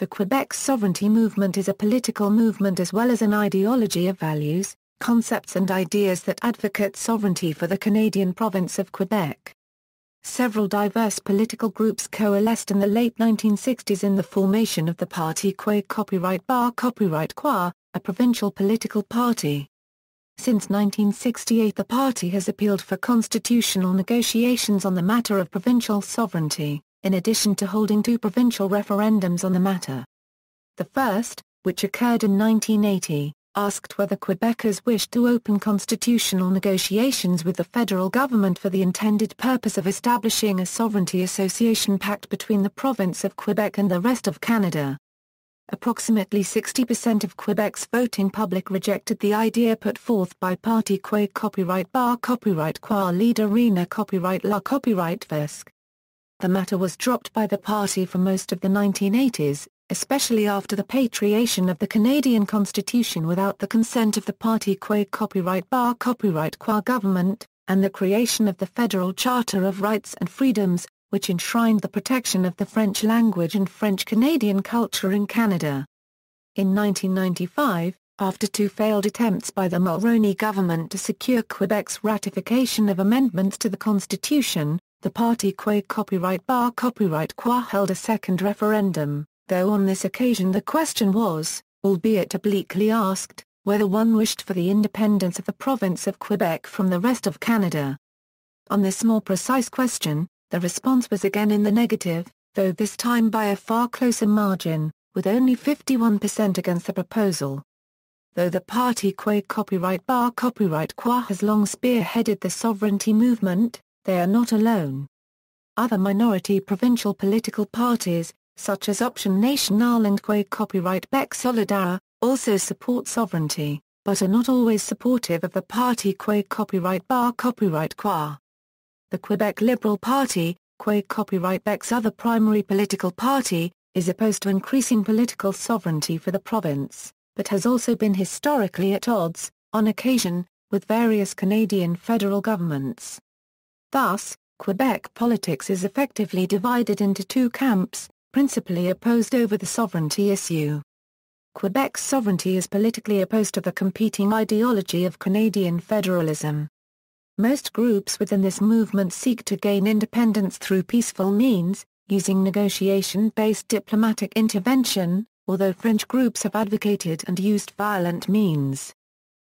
The Quebec sovereignty movement is a political movement as well as an ideology of values, concepts and ideas that advocate sovereignty for the Canadian province of Quebec. Several diverse political groups coalesced in the late 1960s in the formation of the party Quai Copyright Bar Copyright Qua, a provincial political party. Since 1968 the party has appealed for constitutional negotiations on the matter of provincial sovereignty, in addition to holding two provincial referendums on the matter. The first, which occurred in 1980, asked whether Quebecers wished to open constitutional negotiations with the federal government for the intended purpose of establishing a sovereignty association pact between the province of Quebec and the rest of Canada. Approximately 60% of Quebec's voting public rejected the idea put forth by Parti Quai Copyright Bar Copyright Qua leader Rena Copyright La Copyright Vesque. The matter was dropped by the party for most of the 1980s, especially after the patriation of the Canadian Constitution without the consent of the party Quai Copyright Bar Copyright Qua government, and the creation of the Federal Charter of Rights and Freedoms, which enshrined the protection of the French language and French-Canadian culture in Canada. In 1995, after two failed attempts by the Mulroney government to secure Quebec's ratification of amendments to the Constitution, the Parti Quai Copyright Bar Copyright Qua held a second referendum though on this occasion the question was, albeit obliquely asked, whether one wished for the independence of the province of Quebec from the rest of Canada. On this more precise question, the response was again in the negative, though this time by a far closer margin, with only 51% against the proposal. Though the party Quai Copyright Bar Copyright Qua has long spearheaded the sovereignty movement, they are not alone. Other minority provincial political parties, such as Option Nationale and Quai Copyright Bec Solidaire, also support sovereignty, but are not always supportive of the party Quai Copyright Bar Copyright Qua. The Quebec Liberal Party, Quai Copyright Bec's other primary political party, is opposed to increasing political sovereignty for the province, but has also been historically at odds, on occasion, with various Canadian federal governments. Thus, Quebec politics is effectively divided into two camps, principally opposed over the sovereignty issue. Quebec's sovereignty is politically opposed to the competing ideology of Canadian federalism. Most groups within this movement seek to gain independence through peaceful means, using negotiation-based diplomatic intervention, although French groups have advocated and used violent means.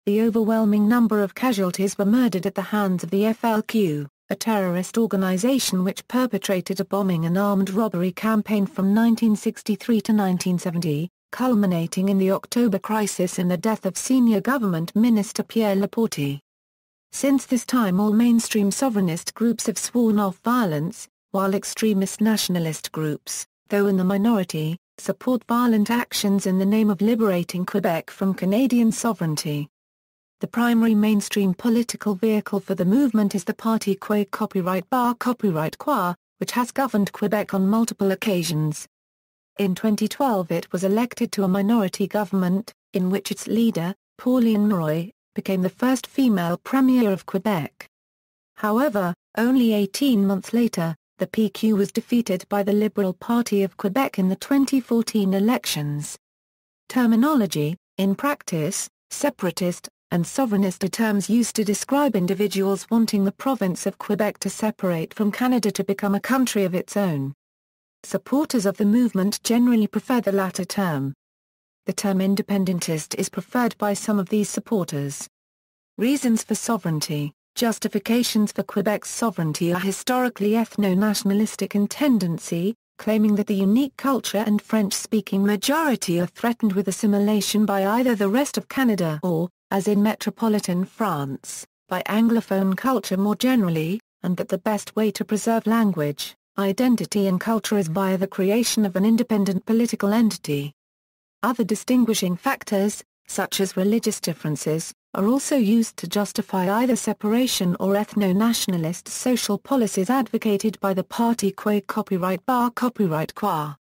The overwhelming number of casualties were murdered at the hands of the FLQ a terrorist organization which perpetrated a bombing and armed robbery campaign from 1963 to 1970, culminating in the October crisis and the death of senior government minister Pierre Laporte. Since this time all mainstream sovereignist groups have sworn off violence, while extremist nationalist groups, though in the minority, support violent actions in the name of liberating Quebec from Canadian sovereignty. The primary mainstream political vehicle for the movement is the party Quai Copyright Bar Copyright Qua, which has governed Quebec on multiple occasions. In 2012 it was elected to a minority government, in which its leader, Pauline Marois, became the first female premier of Quebec. However, only 18 months later, the PQ was defeated by the Liberal Party of Quebec in the 2014 elections. Terminology, in practice, separatist, and sovereignist are terms used to describe individuals wanting the province of Quebec to separate from Canada to become a country of its own. Supporters of the movement generally prefer the latter term. The term independentist is preferred by some of these supporters. Reasons for sovereignty Justifications for Quebec's sovereignty are historically ethno-nationalistic in tendency, claiming that the unique culture and French-speaking majority are threatened with assimilation by either the rest of Canada or, as in metropolitan France, by Anglophone culture more generally, and that the best way to preserve language, identity and culture is via the creation of an independent political entity. Other distinguishing factors, such as religious differences, are also used to justify either separation or ethno-nationalist social policies advocated by the party Quai Copyright Bar Copyright Qua.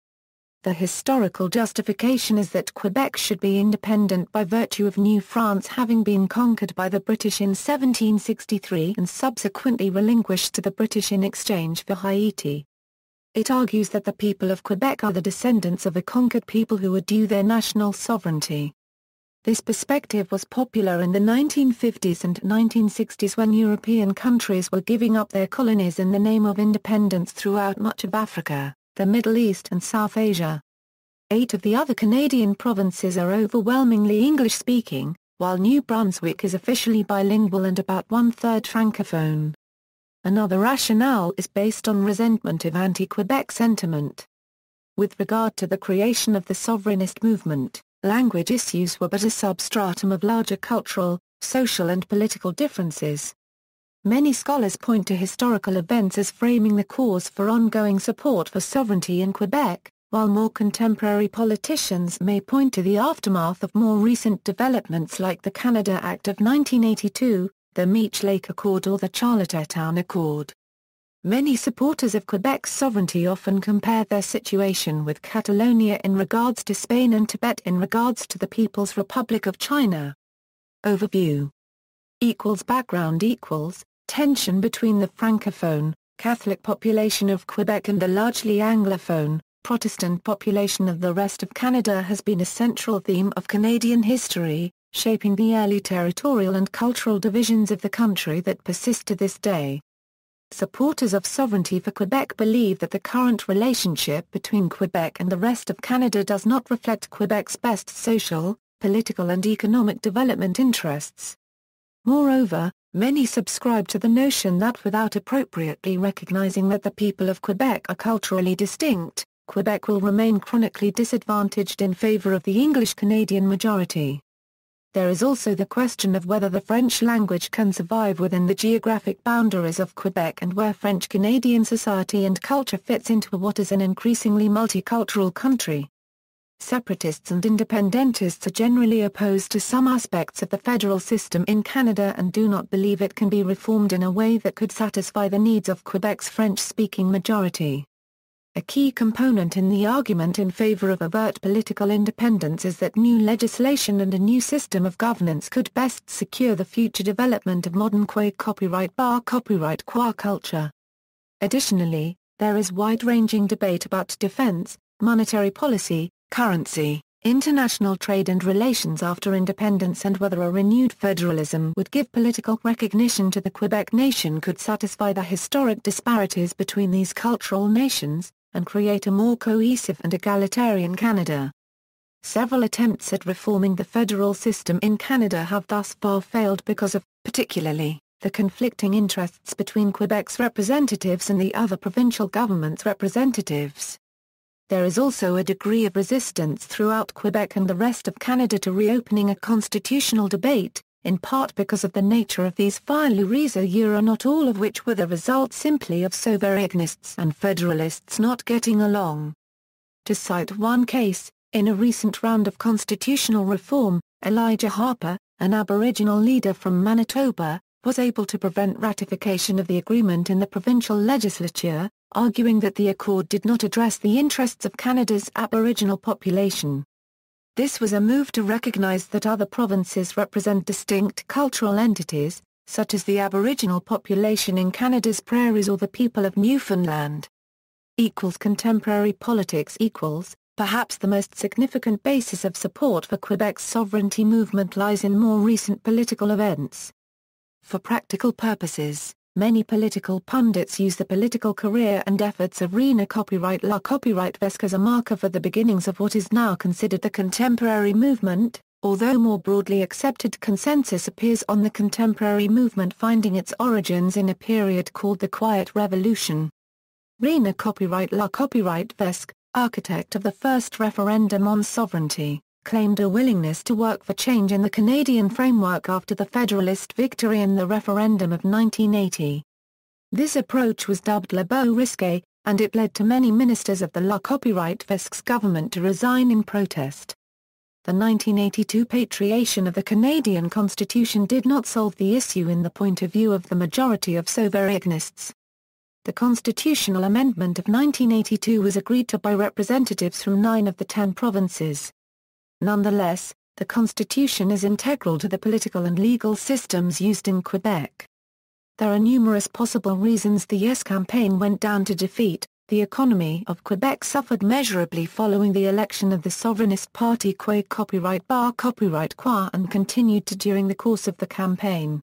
The historical justification is that Quebec should be independent by virtue of New France having been conquered by the British in 1763 and subsequently relinquished to the British in exchange for Haiti. it argues that the people of Quebec are the descendants of a conquered people who are due their national sovereignty. This perspective was popular in the 1950s and 1960s when European countries were giving up their colonies in the name of independence throughout much of Africa, the Middle East and South Asia. Eight of the other Canadian provinces are overwhelmingly English-speaking, while New Brunswick is officially bilingual and about one-third francophone. Another rationale is based on resentment of anti-Quebec sentiment. With regard to the creation of the sovereignist movement, language issues were but a substratum of larger cultural, social and political differences. Many scholars point to historical events as framing the cause for ongoing support for sovereignty in Quebec, while more contemporary politicians may point to the aftermath of more recent developments like the Canada Act of 1982, the Meech Lake Accord or the Charlottetown Accord. Many supporters of Quebec's sovereignty often compare their situation with Catalonia in regards to Spain and Tibet in regards to the People's Republic of China. Overview equals background equals tension between the francophone, Catholic population of Quebec and the largely anglophone, Protestant population of the rest of Canada has been a central theme of Canadian history, shaping the early territorial and cultural divisions of the country that persist to this day. Supporters of sovereignty for Quebec believe that the current relationship between Quebec and the rest of Canada does not reflect Quebec's best social, political and economic development interests. Moreover, many subscribe to the notion that without appropriately recognizing that the people of Quebec are culturally distinct, Quebec will remain chronically disadvantaged in favor of the English-Canadian majority. There is also the question of whether the French language can survive within the geographic boundaries of Quebec and where French-Canadian society and culture fits into what is an increasingly multicultural country. Separatists and independentists are generally opposed to some aspects of the federal system in Canada and do not believe it can be reformed in a way that could satisfy the needs of Quebec's French-speaking majority. A key component in the argument in favor of overt political independence is that new legislation and a new system of governance could best secure the future development of modern qua copyright bar copyright qua culture. Additionally, there is wide-ranging debate about defense, monetary policy, currency, international trade and relations after independence and whether a renewed federalism would give political recognition to the Quebec nation could satisfy the historic disparities between these cultural nations, and create a more cohesive and egalitarian Canada. Several attempts at reforming the federal system in Canada have thus far failed because of, particularly, the conflicting interests between Quebec's representatives and the other provincial governments' representatives. There is also a degree of resistance throughout Quebec and the rest of Canada to reopening a constitutional debate, in part because of the nature of these filouries a year not all of which were the result simply of sovereigntists and federalists not getting along. To cite one case, in a recent round of constitutional reform, Elijah Harper, an Aboriginal leader from Manitoba, was able to prevent ratification of the agreement in the provincial legislature, arguing that the accord did not address the interests of Canada's Aboriginal population. This was a move to recognize that other provinces represent distinct cultural entities, such as the Aboriginal population in Canada's prairies or the people of Newfoundland. Equals contemporary politics equals, perhaps the most significant basis of support for Quebec's sovereignty movement lies in more recent political events. For practical purposes, Many political pundits use the political career and efforts of Rena Copyright La Copyright Vesque as a marker for the beginnings of what is now considered the contemporary movement, although more broadly accepted consensus appears on the contemporary movement finding its origins in a period called the Quiet Revolution. Rena Copyright La Copyright Vesque, architect of the first referendum on sovereignty, claimed a willingness to work for change in the Canadian framework after the Federalist victory in the referendum of 1980. This approach was dubbed le beau risque, and it led to many ministers of the La Copyright Vesque's government to resign in protest. The 1982 patriation of the Canadian Constitution did not solve the issue in the point of view of the majority of sovereignists. The constitutional amendment of 1982 was agreed to by representatives from nine of the ten provinces. Nonetheless, the Constitution is integral to the political and legal systems used in Quebec. There are numerous possible reasons the Yes campaign went down to defeat, The economy of Quebec suffered measurably following the election of the Sovereignist Party Quai Copyright Bar Copyright Qua and continued to during the course of the campaign.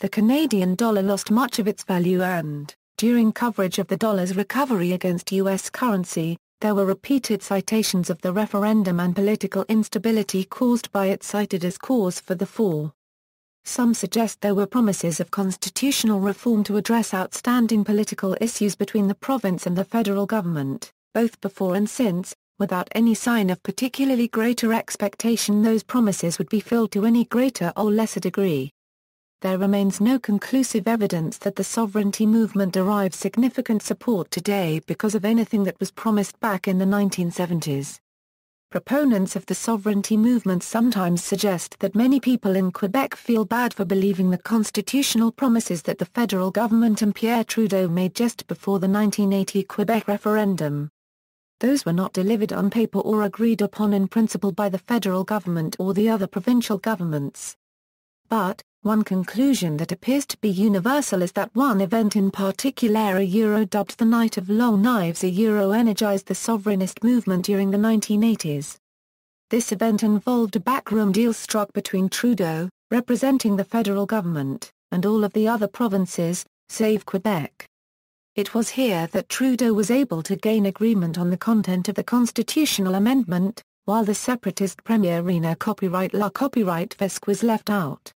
The Canadian dollar lost much of its value and, during coverage of the dollar's recovery against U.S. currency, there were repeated citations of the referendum and political instability caused by it cited as cause for the fall. Some suggest there were promises of constitutional reform to address outstanding political issues between the province and the federal government, both before and since, without any sign of particularly greater expectation those promises would be filled to any greater or lesser degree. There remains no conclusive evidence that the sovereignty movement derives significant support today because of anything that was promised back in the 1970s. Proponents of the sovereignty movement sometimes suggest that many people in Quebec feel bad for believing the constitutional promises that the federal government and Pierre Trudeau made just before the 1980 Quebec referendum. Those were not delivered on paper or agreed upon in principle by the federal government or the other provincial governments. But, one conclusion that appears to be universal is that one event in particular a Euro dubbed the Night of Long Knives a Euro energized the sovereignist movement during the 1980s. This event involved a backroom deal struck between Trudeau, representing the federal government, and all of the other provinces, save Quebec. It was here that Trudeau was able to gain agreement on the content of the constitutional amendment, while the separatist Premier Rena copyright La Copyright Vesque was left out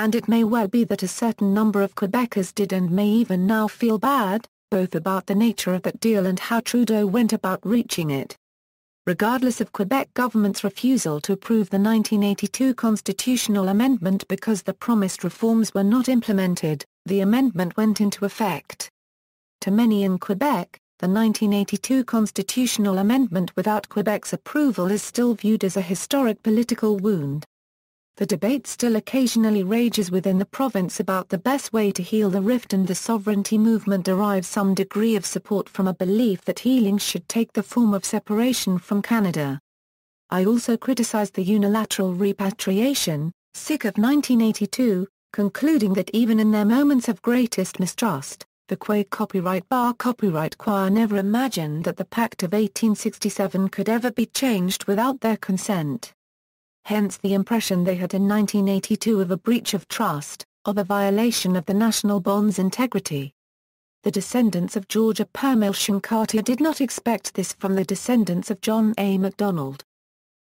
and it may well be that a certain number of Quebecers did and may even now feel bad, both about the nature of that deal and how Trudeau went about reaching it. Regardless of Quebec government's refusal to approve the 1982 constitutional amendment because the promised reforms were not implemented, the amendment went into effect. To many in Quebec, the 1982 constitutional amendment without Quebec's approval is still viewed as a historic political wound. The debate still occasionally rages within the province about the best way to heal the rift and the sovereignty movement derives some degree of support from a belief that healing should take the form of separation from Canada. I also criticized the unilateral repatriation, sick of 1982, concluding that even in their moments of greatest mistrust, the Quay Copyright Bar Copyright Choir never imagined that the Pact of 1867 could ever be changed without their consent hence the impression they had in 1982 of a breach of trust, of a violation of the national bond's integrity. The descendants of Georgia Permilshon Cartier did not expect this from the descendants of John A. Macdonald.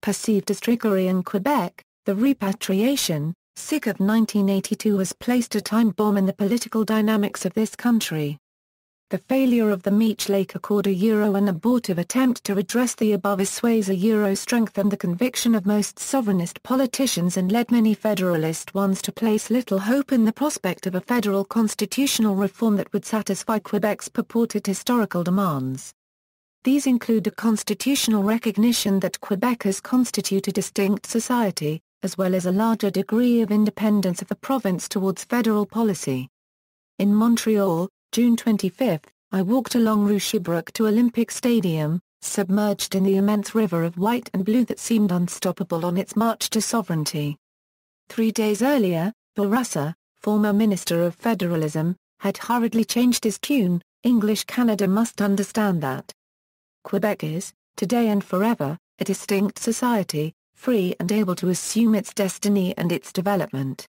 Perceived as trickery in Quebec, the repatriation, sick of 1982 has placed a time bomb in the political dynamics of this country. The failure of the Meech Lake Accord a Euro an abortive attempt to redress the above sways a Euro strengthened the conviction of most sovereignist politicians and led many federalist ones to place little hope in the prospect of a federal constitutional reform that would satisfy Quebec's purported historical demands. These include a constitutional recognition that Quebecers constitute a distinct society, as well as a larger degree of independence of the province towards federal policy. In Montreal, June 25, I walked along Rue to Olympic Stadium, submerged in the immense river of white and blue that seemed unstoppable on its march to sovereignty. Three days earlier, Bourassa, former Minister of Federalism, had hurriedly changed his tune, English Canada must understand that. Quebec is, today and forever, a distinct society, free and able to assume its destiny and its development.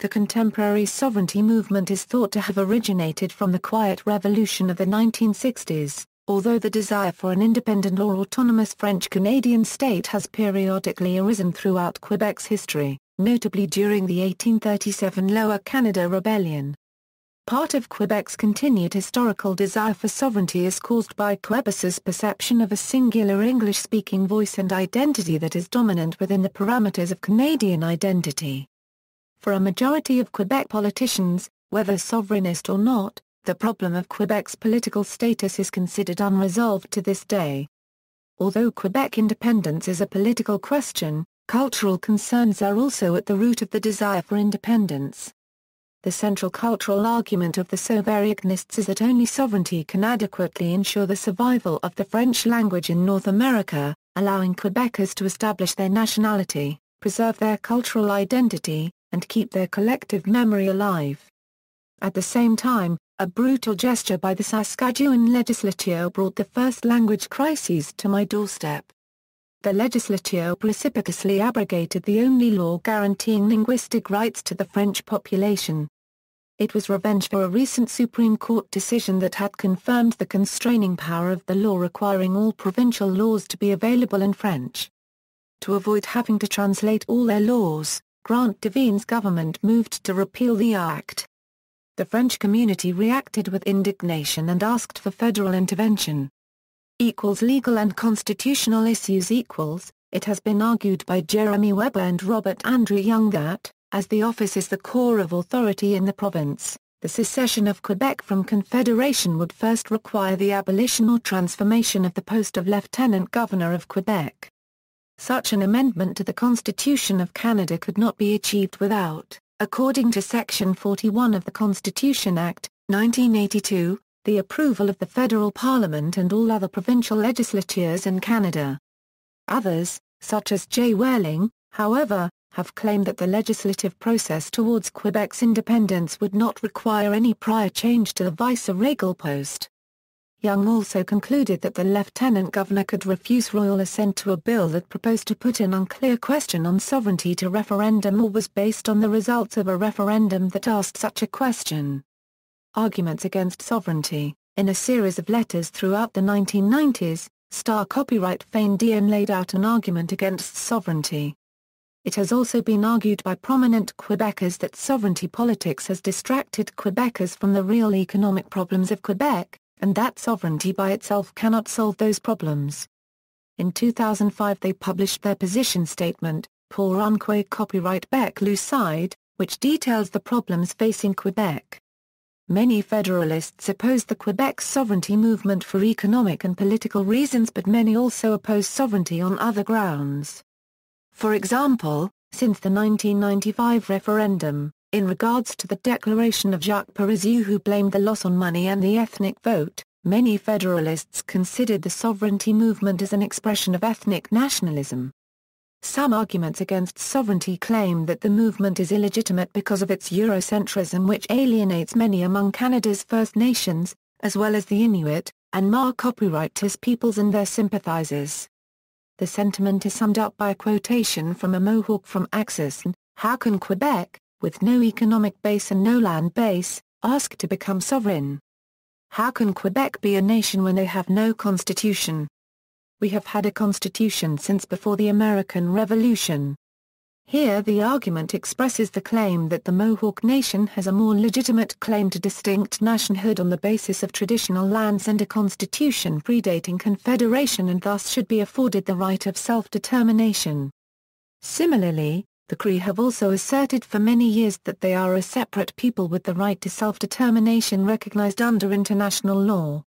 The contemporary sovereignty movement is thought to have originated from the Quiet Revolution of the 1960s, although the desire for an independent or autonomous French-Canadian state has periodically arisen throughout Quebec's history, notably during the 1837 Lower Canada Rebellion. Part of Quebec's continued historical desire for sovereignty is caused by Quebecers' perception of a singular English-speaking voice and identity that is dominant within the parameters of Canadian identity. For a majority of Quebec politicians, whether sovereignist or not, the problem of Quebec's political status is considered unresolved to this day. Although Quebec independence is a political question, cultural concerns are also at the root of the desire for independence. The central cultural argument of the Souverainists is that only sovereignty can adequately ensure the survival of the French language in North America, allowing Quebecers to establish their nationality, preserve their cultural identity, and keep their collective memory alive. At the same time, a brutal gesture by the Saskatchewan legislature brought the first language crises to my doorstep. The legislature precipitously abrogated the only law guaranteeing linguistic rights to the French population. It was revenge for a recent Supreme Court decision that had confirmed the constraining power of the law requiring all provincial laws to be available in French. To avoid having to translate all their laws, Grant Devine's government moved to repeal the act. The French community reacted with indignation and asked for federal intervention. Equals legal and constitutional issues equals, it has been argued by Jeremy Webber and Robert Andrew Young that, as the office is the core of authority in the province, the secession of Quebec from Confederation would first require the abolition or transformation of the post of Lieutenant Governor of Quebec. Such an amendment to the Constitution of Canada could not be achieved without, according to Section 41 of the Constitution Act, 1982, the approval of the federal parliament and all other provincial legislatures in Canada. Others, such as J. Woehrling, however, have claimed that the legislative process towards Quebec's independence would not require any prior change to the vice-regal post. Young also concluded that the lieutenant governor could refuse royal assent to a bill that proposed to put an unclear question on sovereignty to referendum or was based on the results of a referendum that asked such a question. Arguments against sovereignty In a series of letters throughout the 1990s, star copyright Fane Dion laid out an argument against sovereignty. It has also been argued by prominent Quebecers that sovereignty politics has distracted Quebecers from the real economic problems of Quebec, and that sovereignty by itself cannot solve those problems. In 2005 they published their position statement, Pour un copyright Bec Lucide, which details the problems facing Quebec. Many Federalists oppose the Quebec sovereignty movement for economic and political reasons but many also oppose sovereignty on other grounds. For example, since the 1995 referendum, in regards to the declaration of Jacques Parizeau who blamed the loss on money and the ethnic vote, many Federalists considered the sovereignty movement as an expression of ethnic nationalism. Some arguments against sovereignty claim that the movement is illegitimate because of its Eurocentrism which alienates many among Canada's First Nations, as well as the Inuit, and Ma copyrighters peoples and their sympathizers. The sentiment is summed up by a quotation from a Mohawk from Axis How can Quebec, with no economic base and no land base, ask to become sovereign. How can Quebec be a nation when they have no constitution? We have had a constitution since before the American Revolution. Here the argument expresses the claim that the Mohawk Nation has a more legitimate claim to distinct nationhood on the basis of traditional lands and a constitution predating Confederation and thus should be afforded the right of self-determination. Similarly, the Cree have also asserted for many years that they are a separate people with the right to self-determination recognized under international law.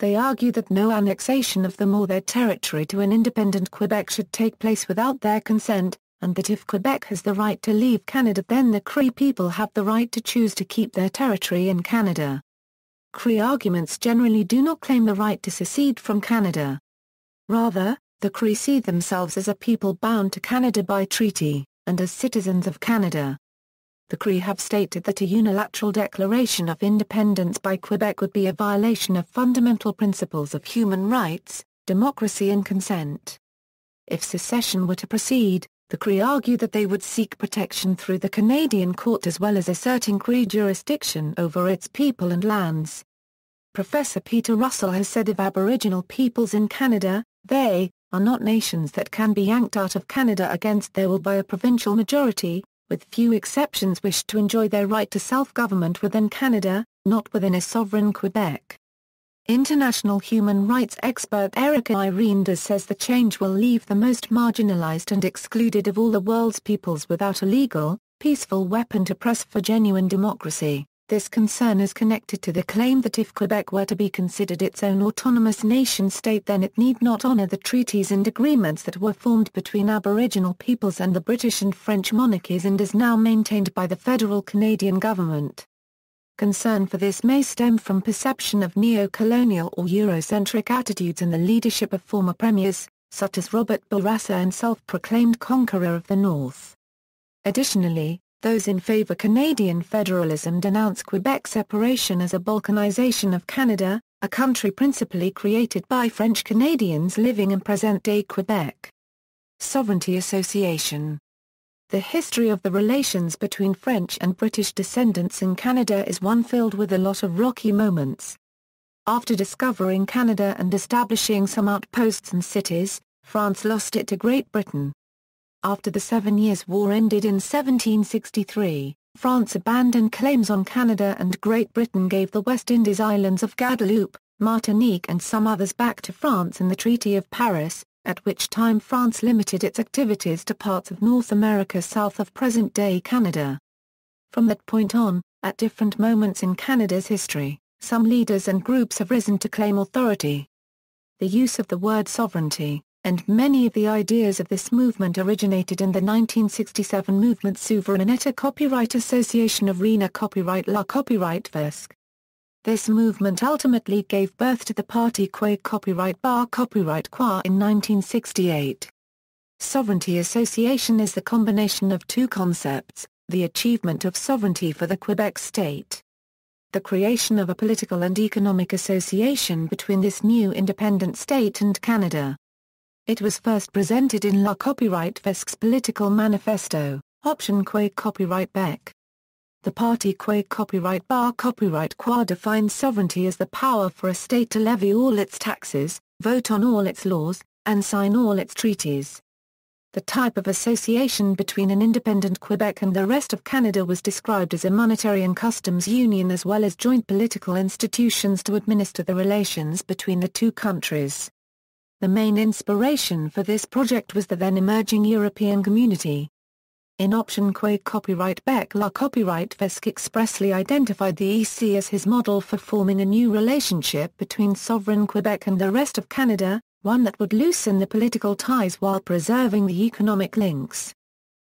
They argue that no annexation of them or their territory to an independent Quebec should take place without their consent, and that if Quebec has the right to leave Canada then the Cree people have the right to choose to keep their territory in Canada. Cree arguments generally do not claim the right to secede from Canada. Rather, the Cree see themselves as a people bound to Canada by treaty and as citizens of Canada. The Cree have stated that a unilateral declaration of independence by Quebec would be a violation of fundamental principles of human rights, democracy and consent. If secession were to proceed, the Cree argue that they would seek protection through the Canadian court as well as asserting Cree jurisdiction over its people and lands. Professor Peter Russell has said of Aboriginal peoples in Canada, they, are not nations that can be yanked out of Canada against their will by a provincial majority, with few exceptions wish to enjoy their right to self-government within Canada, not within a sovereign Quebec. International human rights expert Erika Irenas says the change will leave the most marginalized and excluded of all the world's peoples without a legal, peaceful weapon to press for genuine democracy. This concern is connected to the claim that if Quebec were to be considered its own autonomous nation-state then it need not honour the treaties and agreements that were formed between Aboriginal peoples and the British and French monarchies and is now maintained by the federal Canadian government. Concern for this may stem from perception of neo-colonial or Eurocentric attitudes in the leadership of former premiers, such as Robert Bourassa and self-proclaimed conqueror of the North. Additionally, Those in favor Canadian federalism denounce Quebec separation as a balkanization of Canada, a country principally created by French Canadians living in present-day Quebec. Sovereignty Association The history of the relations between French and British descendants in Canada is one filled with a lot of rocky moments. After discovering Canada and establishing some outposts and cities, France lost it to Great Britain. After the Seven Years' War ended in 1763, France abandoned claims on Canada and Great Britain gave the West Indies islands of Guadeloupe, Martinique and some others back to France in the Treaty of Paris, at which time France limited its activities to parts of North America south of present-day Canada. From that point on, at different moments in Canada's history, some leaders and groups have risen to claim authority. The use of the word sovereignty, and many of the ideas of this movement originated in the 1967 movement Souveraineté Copyright Association of Rena Copyright La Copyright Vesc. This movement ultimately gave birth to the party Quai Copyright Bar Copyright Qua in 1968. Sovereignty Association is the combination of two concepts, the achievement of sovereignty for the Quebec state. The creation of a political and economic association between this new independent state and Canada. It was first presented in La Copyright Vesc's political manifesto, Option Quai Copyright Bec. The party Quai Copyright Bar Copyright Qua defines sovereignty as the power for a state to levy all its taxes, vote on all its laws, and sign all its treaties. The type of association between an independent Quebec and the rest of Canada was described as a monetary and customs union as well as joint political institutions to administer the relations between the two countries. The main inspiration for this project was the then emerging European community. In option Quai Copyright Bec La Copyright Vesc expressly identified the EC as his model for forming a new relationship between sovereign Quebec and the rest of Canada, one that would loosen the political ties while preserving the economic links.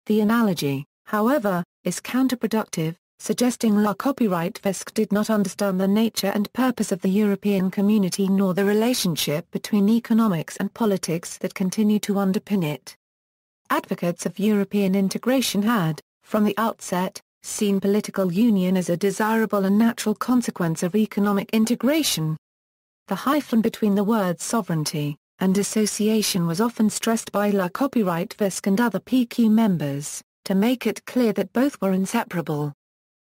The analogy, however, is counterproductive, suggesting La Copyright Vesc did not understand the nature and purpose of the European community nor the relationship between economics and politics that continue to underpin it. Advocates of European integration had, from the outset, seen political union as a desirable and natural consequence of economic integration. The hyphen between the words sovereignty and association was often stressed by La Copyright Vesc and other PQ members, to make it clear that both were inseparable.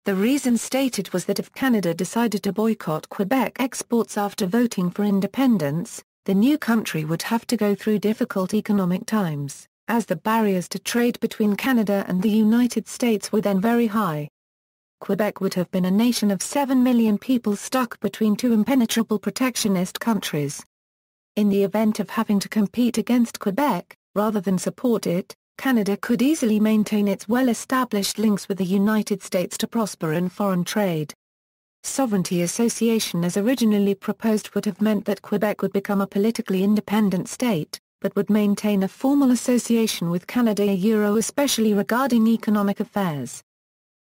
The reason stated was that if Canada decided to boycott Quebec exports after voting for independence, the new country would have to go through difficult economic times, as the barriers to trade between Canada and the United States were then very high. Quebec would have been a nation of 7 million people stuck between two impenetrable protectionist countries. In the event of having to compete against Quebec, rather than support it, Canada could easily maintain its well-established links with the United States to prosper in foreign trade. Sovereignty Association as originally proposed would have meant that Quebec would become a politically independent state, but would maintain a formal association with Canada a Euro especially regarding economic affairs.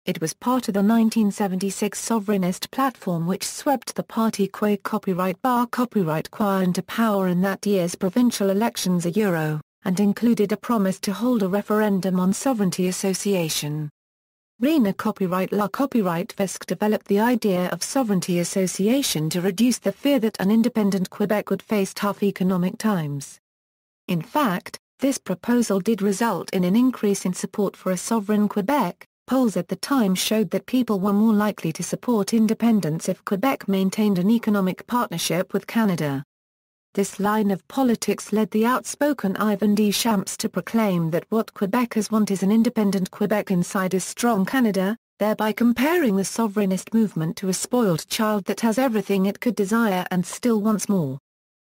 It was part of the 1976 sovereignist platform which swept the party Quai Copyright Bar Copyright Qua into power in that year's provincial elections a Euro and included a promise to hold a referendum on sovereignty association. Rena Copyright La Copyright Vesc developed the idea of sovereignty association to reduce the fear that an independent Quebec would face tough economic times. In fact, this proposal did result in an increase in support for a sovereign Quebec. Polls at the time showed that people were more likely to support independence if Quebec maintained an economic partnership with Canada. This line of politics led the outspoken Yvon Deschamps to proclaim that what Quebecers want is an independent Quebec inside a strong Canada, thereby comparing the sovereignist movement to a spoiled child that has everything it could desire and still wants more.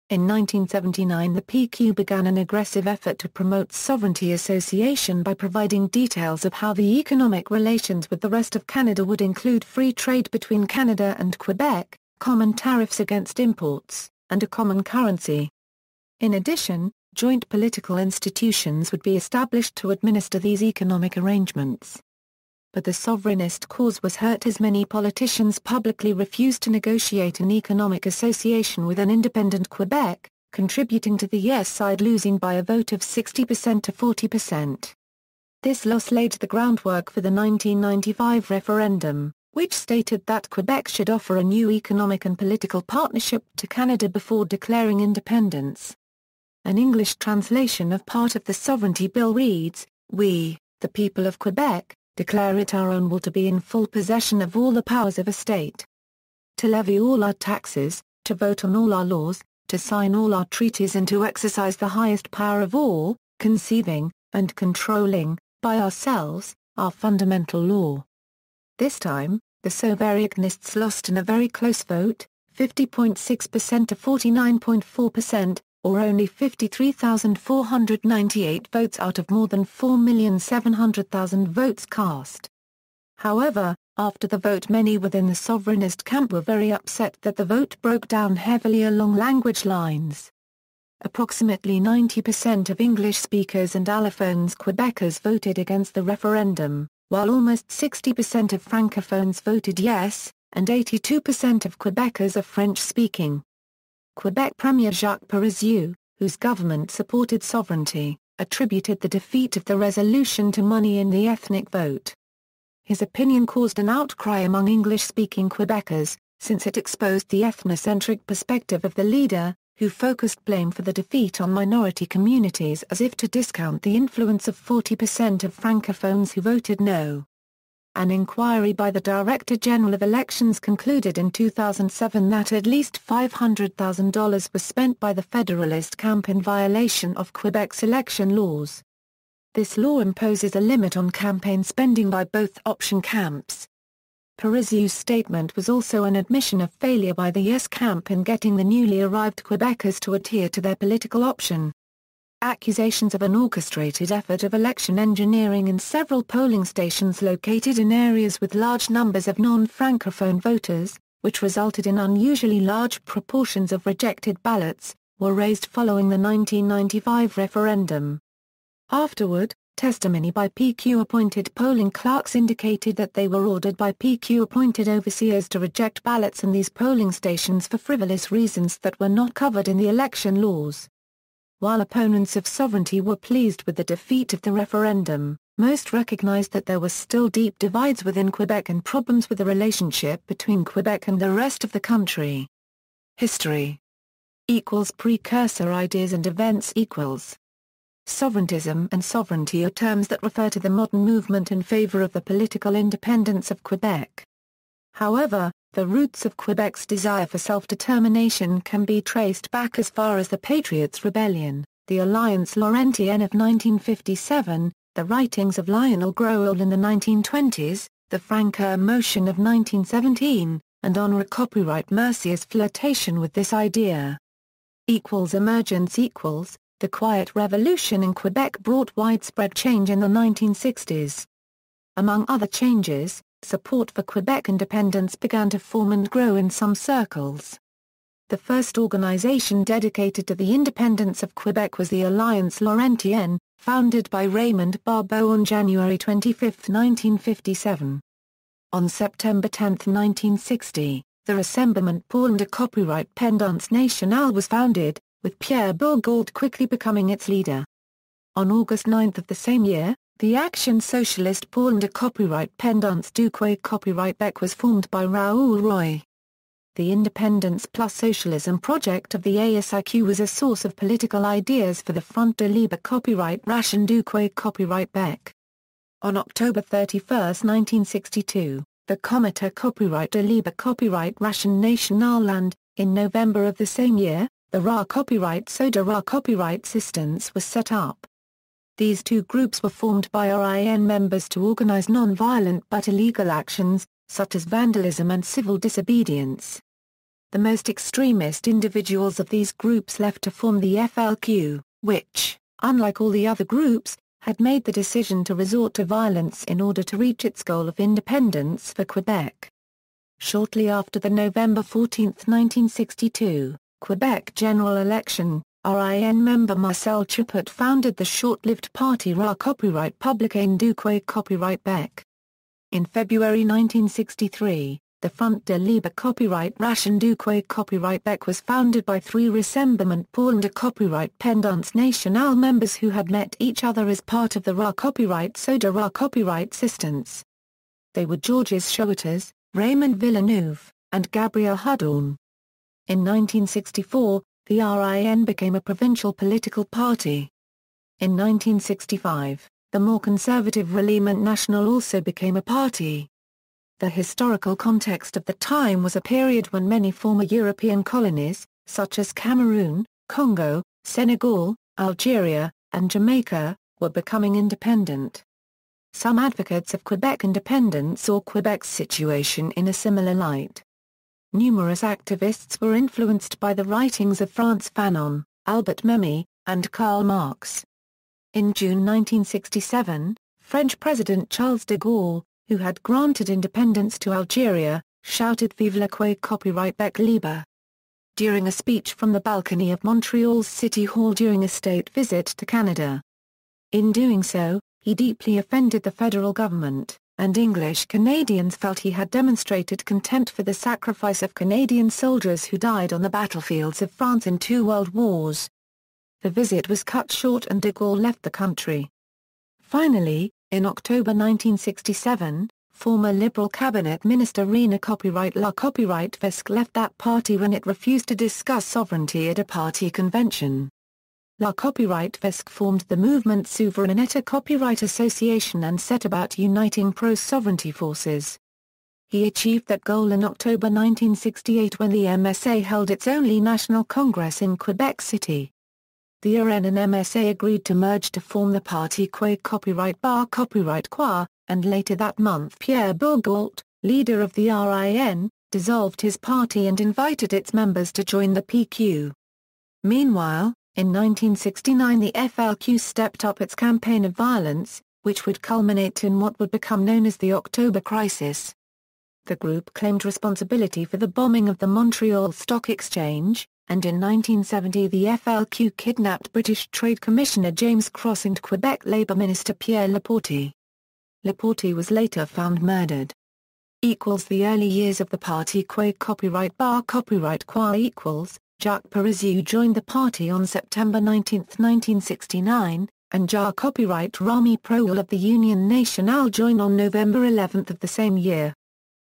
In 1979 the PQ began an aggressive effort to promote sovereignty association by providing details of how the economic relations with the rest of Canada would include free trade between Canada and Quebec, common tariffs against imports, and a common currency. In addition, joint political institutions would be established to administer these economic arrangements. But the sovereignist cause was hurt as many politicians publicly refused to negotiate an economic association with an independent Quebec, contributing to the yes side losing by a vote of 60% to 40%. This loss laid the groundwork for the 1995 referendum, which stated that Quebec should offer a new economic and political partnership to Canada before declaring independence. An English translation of part of the Sovereignty Bill reads, We, the people of Quebec, declare it our own will to be in full possession of all the powers of a state. To levy all our taxes, to vote on all our laws, to sign all our treaties and to exercise the highest power of all, conceiving, and controlling, by ourselves, our fundamental law. This time, the Sovereigntists lost in a very close vote, 50.6% to 49.4%, or only 53,498 votes out of more than 4,700,000 votes cast. However, after the vote many within the sovereignist camp were very upset that the vote broke down heavily along language lines. Approximately 90% of English speakers and allophones Quebecers voted against the referendum, while almost 60% of francophones voted yes, and 82% of Quebecers are French-speaking. Quebec Premier Jacques Parizeau, whose government supported sovereignty, attributed the defeat of the resolution to money in the ethnic vote. His opinion caused an outcry among English-speaking Quebecers, since it exposed the ethnocentric perspective of the leader, who focused blame for the defeat on minority communities as if to discount the influence of 40% of francophones who voted no. An inquiry by the Director General of Elections concluded in 2007 that at least $500,000 was spent by the Federalist camp in violation of Quebec's election laws. This law imposes a limit on campaign spending by both option camps. Parizeau's statement was also an admission of failure by the Yes camp in getting the newly arrived Quebecers to adhere to their political option. Accusations of an orchestrated effort of election engineering in several polling stations located in areas with large numbers of non-francophone voters, which resulted in unusually large proportions of rejected ballots, were raised following the 1995 referendum. Afterward, testimony by PQ-appointed polling clerks indicated that they were ordered by PQ-appointed overseers to reject ballots in these polling stations for frivolous reasons that were not covered in the election laws. While opponents of sovereignty were pleased with the defeat of the referendum, most recognized that there were still deep divides within Quebec and problems with the relationship between Quebec and the rest of the country. History equals precursor ideas and events equals Sovereigntism and sovereignty are terms that refer to the modern movement in favor of the political independence of Quebec. However, the roots of Quebec's desire for self-determination can be traced back as far as the Patriots' Rebellion, the Alliance Laurentienne of 1957, the writings of Lionel Groulx in the 1920s, the Francoeur Motion of 1917, and Honoré copyright Mercier's flirtation with this idea. Equals emergence equals, the Quiet Revolution in Quebec brought widespread change in the 1960s. Among other changes, support for Quebec independence began to form and grow in some circles. The first organization dedicated to the independence of Quebec was the Alliance Laurentienne, founded by Raymond Barbeau on January 25, 1957. On September 10, 1960, the Rassemblement pour l'Indépendance Pendance Nationale was founded, with Pierre Bourgault quickly becoming its leader. On August 9 of the same year, the Action Socialist pour de Copyright Pendance du Copyright Bec was formed by Raoul Roy. The Independence plus Socialism project of the ASIQ was a source of political ideas for the Front de Libre Copyright Ration du Copyright Bec. On October 31, 1962, the Comité Copyright de Libre Copyright Ration National and, in November of the same year, the RA Copyright Soda RA Copyright Assistance was set up. These two groups were formed by RIN members to organize non-violent but illegal actions, such as vandalism and civil disobedience. The most extremist individuals of these groups left to form the FLQ, which, unlike all the other groups, had made the decision to resort to violence in order to reach its goal of independence for Quebec. Shortly after the November 14, 1962, Quebec general election, RIN member Marcel Chaput founded the short-lived party RA Copyright Publicain du Copyright Bec. In February 1963, the Front de Libre Copyright Ration du Quai Copyright Bec was founded by three Rassemblement pour de Copyright Pendants National members who had met each other as part of the RA Copyright Soda RA Copyright Assistance. They were Georges Schoeters, Raymond Villeneuve, and Gabriel Hudon. In 1964, the RIN became a provincial political party. In 1965, the more conservative Ralliement National also became a party. The historical context of the time was a period when many former European colonies, such as Cameroon, Congo, Senegal, Algeria, and Jamaica, were becoming independent. Some advocates of Quebec independence saw Quebec's situation in a similar light. Numerous activists were influenced by the writings of Frantz Fanon, Albert Memmi, and Karl Marx. In June 1967, French President Charles de Gaulle, who had granted independence to Algeria, shouted Vive la Quai copyright bec libre. During a speech from the balcony of Montreal's City Hall during a state visit to Canada. In doing so, he deeply offended the federal government, and English Canadians felt he had demonstrated contempt for the sacrifice of Canadian soldiers who died on the battlefields of France in two world wars. The visit was cut short and de Gaulle left the country. Finally, in October 1967, former Liberal cabinet minister Rena Copyright La Copyright Vesque left that party when it refused to discuss sovereignty at a party convention. La Copyright Vesque formed the movement Souveraineté Copyright Association and set about uniting pro-sovereignty forces. He achieved that goal in October 1968 when the MSA held its only national congress in Quebec City the RN and MSA agreed to merge to form the party Quai Copyright Bar Copyright Qua, and later that month Pierre Bourgault, leader of the RIN, dissolved his party and invited its members to join the PQ. Meanwhile, in 1969 the FLQ stepped up its campaign of violence, which would culminate in what would become known as the October Crisis. The group claimed responsibility for the bombing of the Montreal Stock Exchange, and in 1970 the FLQ kidnapped British Trade Commissioner James Cross and Quebec Labour Minister Pierre Laporte. Laporte was later found murdered. Equals the early years of the party Quai Copyright Bar Copyright Qua equals, Jacques Parizeau joined the party on September 19, 1969, and JAR Copyright Rami Proulx of the Union Nationale joined on November 11 of the same year.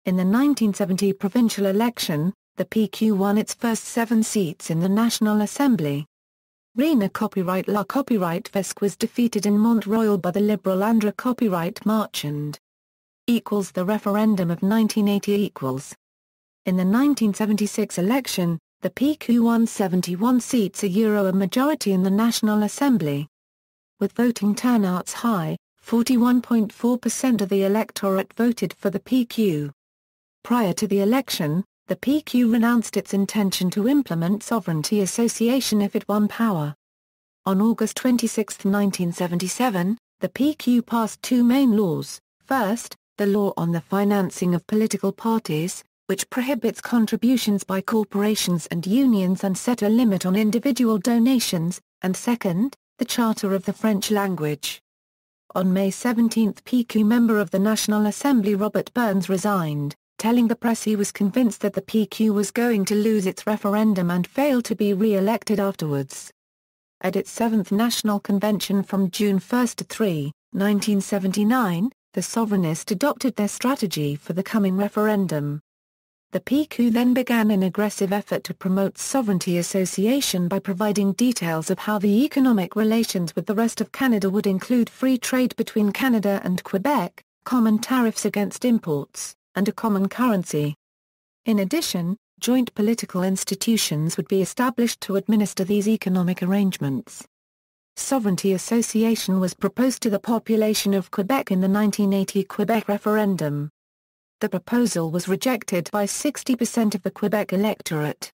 In the 1970 provincial election, the PQ won its first seven seats in the National Assembly. Rena Copyright La Copyright Vesque was defeated in Mont Royal by the Liberal Andra Copyright Marchand. Equals the referendum of 1980 equals. In the 1976 election, the PQ won 71 seats a euro a majority in the National Assembly. With voting turnouts high, 41.4% of the electorate voted for the PQ. Prior to the election, the PQ renounced its intention to implement sovereignty association if it won power. On August 26, 1977, the PQ passed two main laws. First, the law on the financing of political parties, which prohibits contributions by corporations and unions and set a limit on individual donations, and second, the Charter of the French language. On May 17 PQ member of the National Assembly Robert Burns resigned telling the press he was convinced that the PQ was going to lose its referendum and fail to be re-elected afterwards. At its seventh national convention from June 1 to 3, 1979, the Sovereignists adopted their strategy for the coming referendum. The PQ then began an aggressive effort to promote sovereignty association by providing details of how the economic relations with the rest of Canada would include free trade between Canada and Quebec, common tariffs against imports, and a common currency. In addition, joint political institutions would be established to administer these economic arrangements. Sovereignty Association was proposed to the population of Quebec in the 1980 Quebec referendum. The proposal was rejected by 60% of the Quebec electorate.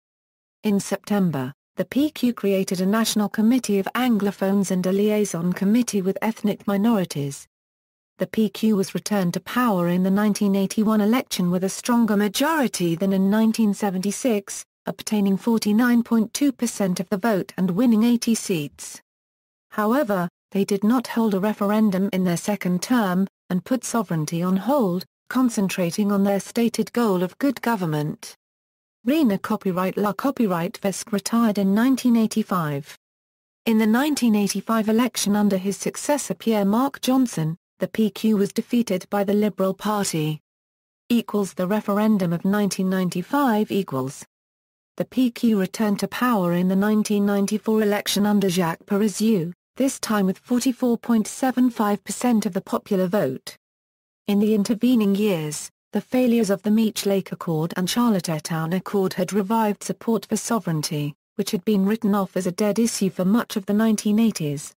In September, the PQ created a national committee of Anglophones and a liaison committee with ethnic minorities the PQ was returned to power in the 1981 election with a stronger majority than in 1976, obtaining 49.2% of the vote and winning 80 seats. However, they did not hold a referendum in their second term, and put sovereignty on hold, concentrating on their stated goal of good government. Rena copyright La Copyright Vesk retired in 1985. In the 1985 election under his successor Pierre Marc Johnson, the PQ was defeated by the Liberal Party. Equals the referendum of 1995 equals. The PQ returned to power in the 1994 election under Jacques Parizeau, this time with 44.75% of the popular vote. In the intervening years, the failures of the Meech Lake Accord and Charlottetown Accord had revived support for sovereignty, which had been written off as a dead issue for much of the 1980s.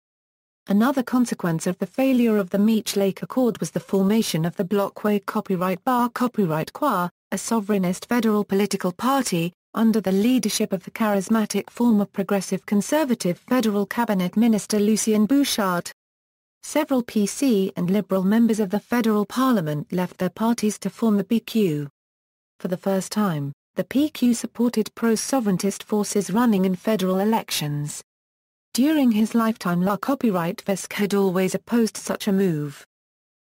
Another consequence of the failure of the Meech Lake Accord was the formation of the Blockquay Copyright Bar Copyright Choir, a sovereignist federal political party, under the leadership of the charismatic former progressive conservative federal cabinet minister Lucien Bouchard. Several PC and Liberal members of the federal parliament left their parties to form the PQ. For the first time, the PQ supported pro-sovereigntist forces running in federal elections. During his lifetime La Copyright Vesk had always opposed such a move.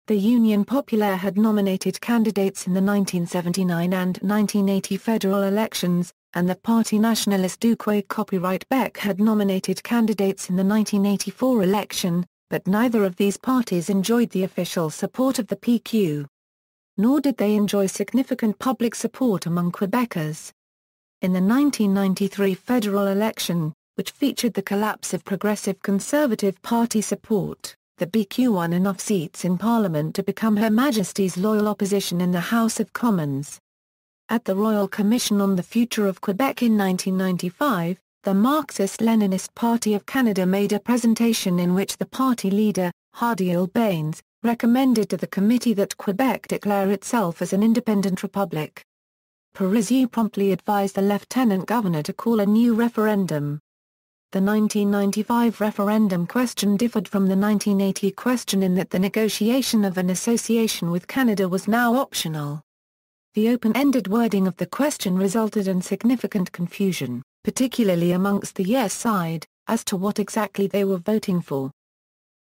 The Union Populaire had nominated candidates in the 1979 and 1980 federal elections, and the Parti Nationaliste du Quai Copyright Beck had nominated candidates in the 1984 election, but neither of these parties enjoyed the official support of the PQ. Nor did they enjoy significant public support among Quebecers. In the 1993 federal election, which featured the collapse of Progressive Conservative Party support, the PQ won enough seats in Parliament to become Her Majesty's loyal opposition in the House of Commons. At the Royal Commission on the Future of Quebec in 1995, the Marxist-Leninist Party of Canada made a presentation in which the party leader, Hardy Baines, recommended to the committee that Quebec declare itself as an independent republic. Parizeau promptly advised the lieutenant governor to call a new referendum. The 1995 referendum question differed from the 1980 question in that the negotiation of an association with Canada was now optional. The open-ended wording of the question resulted in significant confusion particularly amongst the yes side, as to what exactly they were voting for.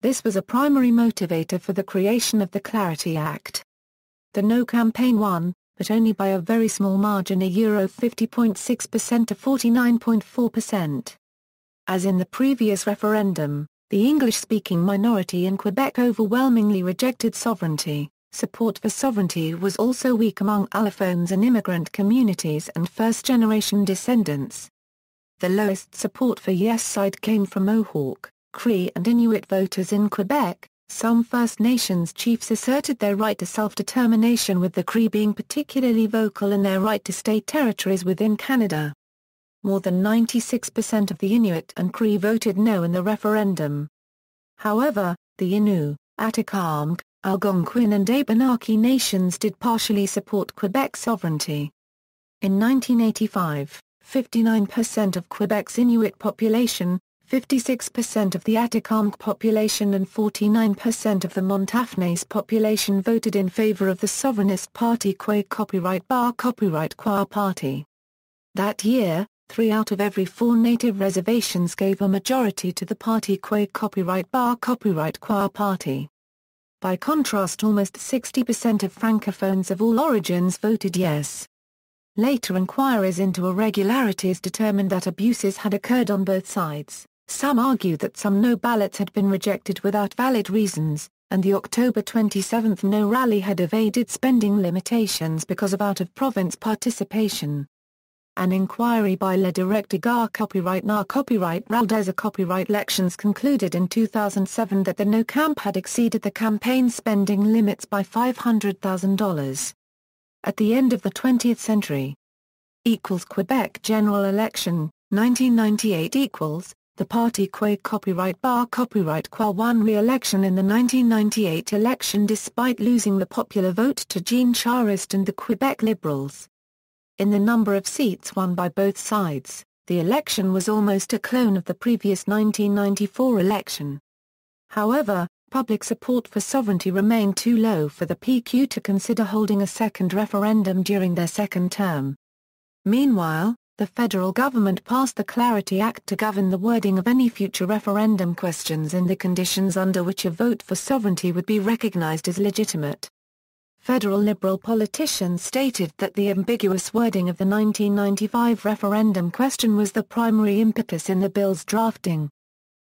This was a primary motivator for the creation of the Clarity Act. The No campaign won, but only by a very small margin a Euro 50.6% to 49.4%. As in the previous referendum, the English-speaking minority in Quebec overwhelmingly rejected sovereignty. Support for sovereignty was also weak among allophones and immigrant communities and first-generation descendants. The lowest support for Yes side came from Mohawk, Cree and Inuit voters in Quebec. Some First Nations chiefs asserted their right to self-determination with the Cree being particularly vocal in their right to state territories within Canada. More than 96% of the Inuit and Cree voted no in the referendum. However, the Innu, Atikamekw, Algonquin and Abenaki nations did partially support Quebec sovereignty. In 1985, 59% of Quebec's Inuit population, 56% of the Atikamekw population and 49% of the Montagnais population voted in favor of the sovereignist party Quay Copyright Bar Copyright Choir Party. That year, three out of every four native reservations gave a majority to the party Quay Copyright Bar Copyright Choir Party. By contrast almost 60% of francophones of all origins voted yes. Later inquiries into irregularities determined that abuses had occurred on both sides. Some argue that some no ballots had been rejected without valid reasons, and the October 27 no rally had evaded spending limitations because of out-of-province participation. An inquiry by Le Directeur Copyright Na Copyright Raldeza Copyright Elections concluded in 2007 that the No Camp had exceeded the campaign spending limits by $500,000 at the end of the 20th century. Equals Quebec general election, 1998 equals, the party Quay Copyright Bar Copyright Qua won re-election in the 1998 election despite losing the popular vote to Jean Charest and the Quebec Liberals. In the number of seats won by both sides, the election was almost a clone of the previous 1994 election. However, public support for sovereignty remained too low for the PQ to consider holding a second referendum during their second term. Meanwhile, the federal government passed the Clarity Act to govern the wording of any future referendum questions and the conditions under which a vote for sovereignty would be recognized as legitimate. federal Liberal politicians stated that the ambiguous wording of the 1995 referendum question was the primary impetus in the bill's drafting.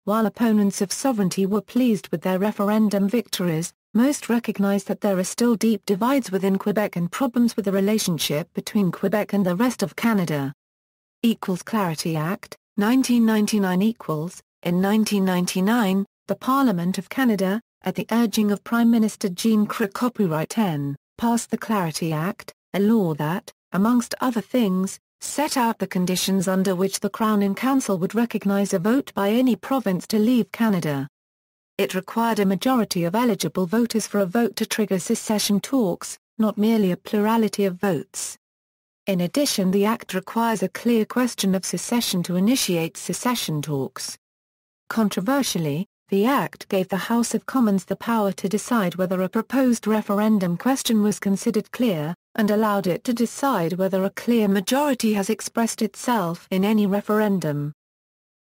While opponents of sovereignty were pleased with their referendum victories, most recognize that there are still deep divides within Quebec and problems with the relationship between Quebec and the rest of Canada. Equals Clarity Act, 1999 equals, in 1999, the Parliament of Canada, at the urging of Prime Minister Jean Croix Copyright 10, passed the Clarity Act, a law that, amongst other things, set out the conditions under which the Crown in Council would recognise a vote by any province to leave Canada. It required a majority of eligible voters for a vote to trigger secession talks, not merely a plurality of votes. In addition the Act requires a clear question of secession to initiate secession talks. Controversially, the Act gave the House of Commons the power to decide whether a proposed referendum question was considered clear, and allowed it to decide whether a clear majority has expressed itself in any referendum.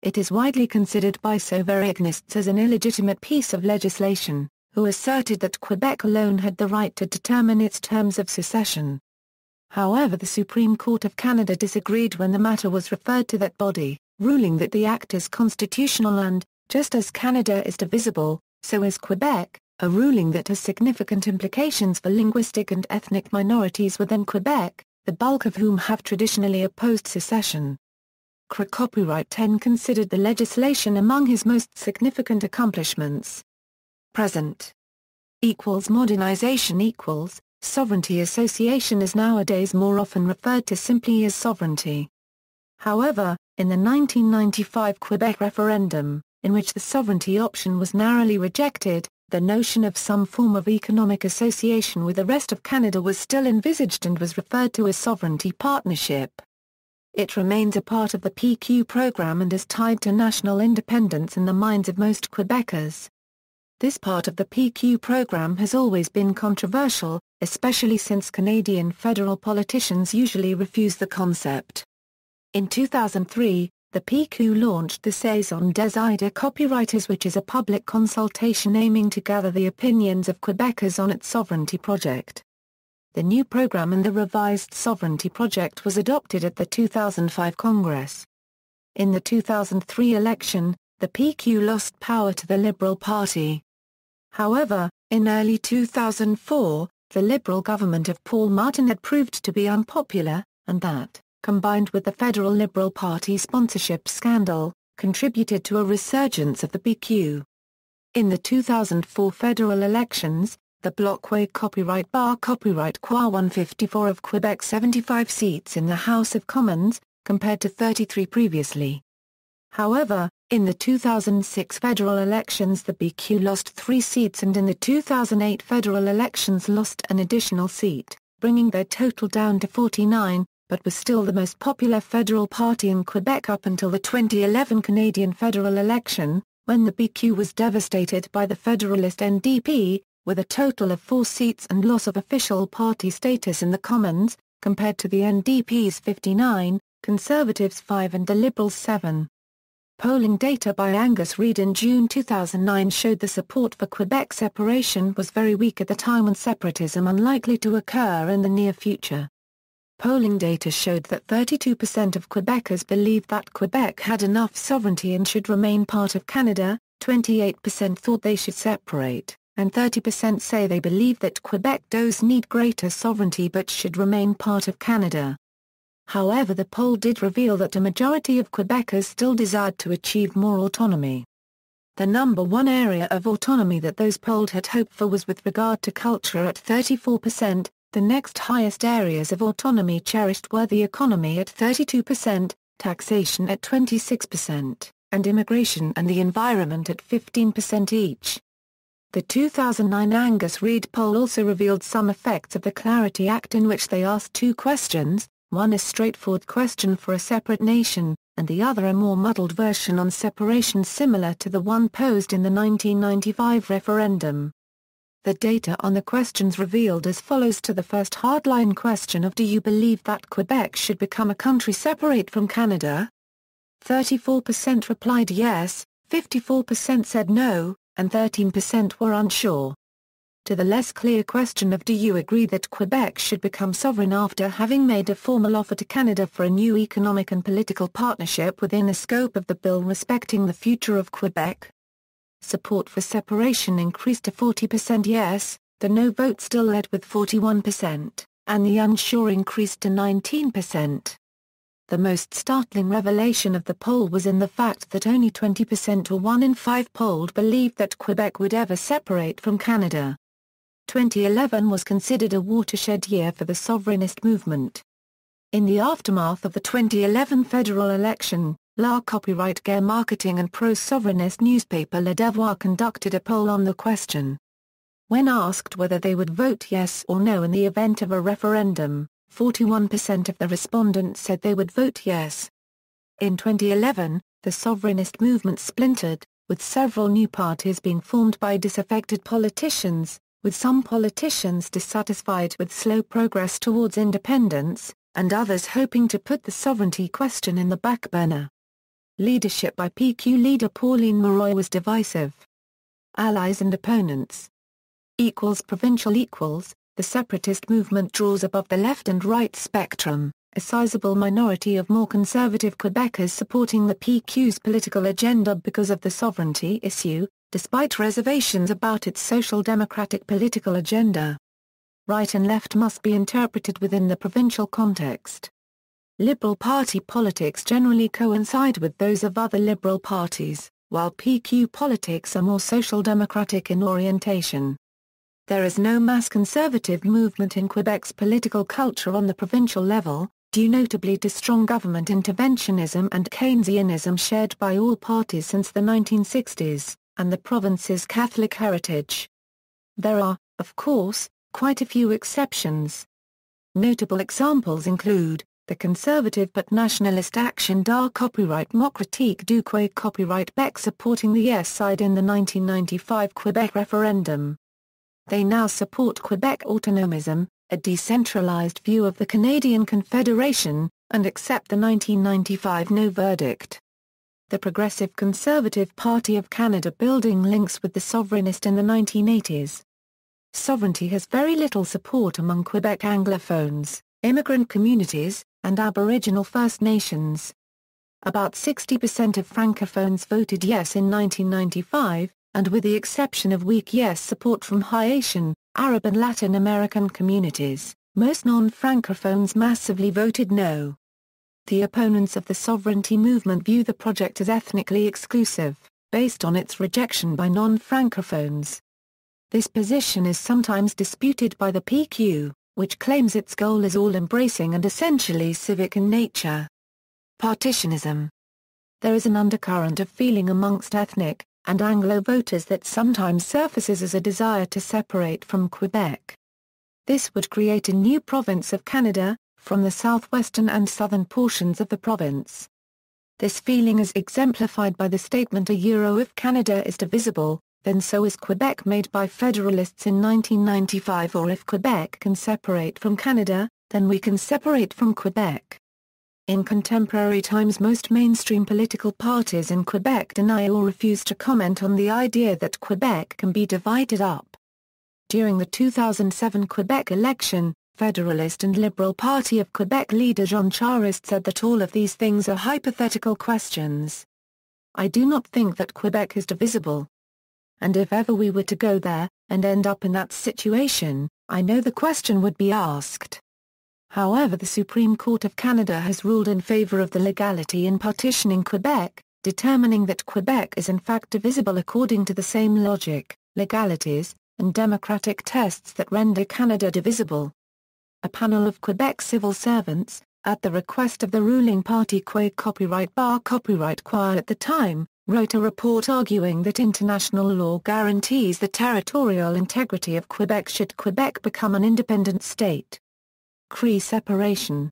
It is widely considered by sovereigntists as an illegitimate piece of legislation, who asserted that Quebec alone had the right to determine its terms of secession. However the Supreme Court of Canada disagreed when the matter was referred to that body, ruling that the act is constitutional and, just as Canada is divisible, so is Quebec, a ruling that has significant implications for linguistic and ethnic minorities within Quebec, the bulk of whom have traditionally opposed secession. Croix Copyright 10 considered the legislation among his most significant accomplishments. Present equals modernization equals, sovereignty association is nowadays more often referred to simply as sovereignty. However, in the 1995 Quebec referendum, in which the sovereignty option was narrowly rejected, the notion of some form of economic association with the rest of Canada was still envisaged and was referred to as sovereignty partnership. It remains a part of the PQ program and is tied to national independence in the minds of most Quebecers. This part of the PQ program has always been controversial, especially since Canadian federal politicians usually refuse the concept. In 2003, the PQ launched the Saison des Idées Copywriters which is a public consultation aiming to gather the opinions of Quebecers on its sovereignty project. The new program and the revised sovereignty project was adopted at the 2005 Congress. In the 2003 election, the PQ lost power to the Liberal Party. However, in early 2004, the Liberal government of Paul Martin had proved to be unpopular, and that combined with the Federal Liberal Party sponsorship scandal, contributed to a resurgence of the BQ. In the 2004 federal elections, the Blocway Copyright Bar Copyright Qua 154 of Quebec 75 seats in the House of Commons, compared to 33 previously. However, in the 2006 federal elections the BQ lost three seats and in the 2008 federal elections lost an additional seat, bringing their total down to 49, but was still the most popular federal party in Quebec up until the 2011 Canadian federal election, when the PQ was devastated by the Federalist NDP, with a total of four seats and loss of official party status in the Commons, compared to the NDP's 59, Conservatives 5 and the Liberals 7. Polling data by Angus Reid in June 2009 showed the support for Quebec separation was very weak at the time and separatism unlikely to occur in the near future. Polling data showed that 32% of Quebecers believed that Quebec had enough sovereignty and should remain part of Canada, 28% thought they should separate, and 30% say they believe that Quebec does need greater sovereignty but should remain part of Canada. However the poll did reveal that a majority of Quebecers still desired to achieve more autonomy. The number one area of autonomy that those polled had hoped for was with regard to culture at 34%, the next highest areas of autonomy cherished were the economy at 32%, taxation at 26%, and immigration and the environment at 15% each. The 2009 Angus Reid poll also revealed some effects of the Clarity Act in which they asked two questions, one a straightforward question for a separate nation, and the other a more muddled version on separation similar to the one posed in the 1995 referendum. The data on the questions revealed as follows to the first hardline question of do you believe that Quebec should become a country separate from Canada? 34% replied yes, 54% said no, and 13% were unsure. to the less clear question of do you agree that Quebec should become sovereign after having made a formal offer to Canada for a new economic and political partnership within the scope of the bill respecting the future of Quebec? Support for separation increased to 40% yes, the no vote still led with 41%, and the unsure increased to 19%. The most startling revelation of the poll was in the fact that only 20% or 1 in 5 polled believed that Quebec would ever separate from Canada. 2011 was considered a watershed year for the sovereignist movement. In the aftermath of the 2011 federal election, La Copyright Guerre marketing and pro-sovereignist newspaper Le Devoir conducted a poll on the question. When asked whether they would vote yes or no in the event of a referendum, 41% of the respondents said they would vote yes. In 2011, the sovereignist movement splintered, with several new parties being formed by disaffected politicians, with some politicians dissatisfied with slow progress towards independence, and others hoping to put the sovereignty question in the back burner. Leadership by PQ leader Pauline Marois was divisive. Allies and opponents. Equals provincial equals, the separatist movement draws above the left and right spectrum, a sizable minority of more conservative Quebecers supporting the PQ's political agenda because of the sovereignty issue, despite reservations about its social democratic political agenda. Right and left must be interpreted within the provincial context. Liberal Party politics generally coincide with those of other liberal parties, while PQ politics are more social democratic in orientation. There is no mass conservative movement in Quebec's political culture on the provincial level, due notably to strong government interventionism and Keynesianism shared by all parties since the 1960s, and the province's Catholic heritage. There are, of course, quite a few exceptions. Notable examples include, the conservative but nationalist Action da Copyright Mock Critique du Copyright Bec supporting the Yes side in the 1995 Quebec referendum. They now support Quebec autonomism, a decentralized view of the Canadian Confederation, and accept the 1995 no verdict. The Progressive Conservative Party of Canada building links with the sovereignist in the 1980s. Sovereignty has very little support among Quebec Anglophones, immigrant communities, and Aboriginal First Nations. About 60% of Francophones voted yes in 1995, and with the exception of weak yes support from Haitian, Arab and Latin American communities, most non-Francophones massively voted no. The opponents of the sovereignty movement view the project as ethnically exclusive, based on its rejection by non-Francophones. This position is sometimes disputed by the PQ, which claims its goal is all-embracing and essentially civic in nature. Partitionism There is an undercurrent of feeling amongst ethnic, and Anglo voters that sometimes surfaces as a desire to separate from Quebec. This would create a new province of Canada, from the southwestern and southern portions of the province. This feeling is exemplified by the statement a euro if Canada is divisible, then so is Quebec made by Federalists in 1995 or if Quebec can separate from Canada, then we can separate from Quebec. In contemporary times most mainstream political parties in Quebec deny or refuse to comment on the idea that Quebec can be divided up. During the 2007 Quebec election, Federalist and Liberal Party of Quebec leader Jean Charest said that all of these things are hypothetical questions. I do not think that Quebec is divisible. And if ever we were to go there, and end up in that situation, I know the question would be asked. However the Supreme Court of Canada has ruled in favour of the legality in partitioning Quebec, determining that Quebec is in fact divisible according to the same logic, legalities, and democratic tests that render Canada divisible. A panel of Quebec civil servants, at the request of the ruling party Que Copyright Bar Copyright Choir at the time, wrote a report arguing that international law guarantees the territorial integrity of Quebec should Quebec become an independent state. Cree separation.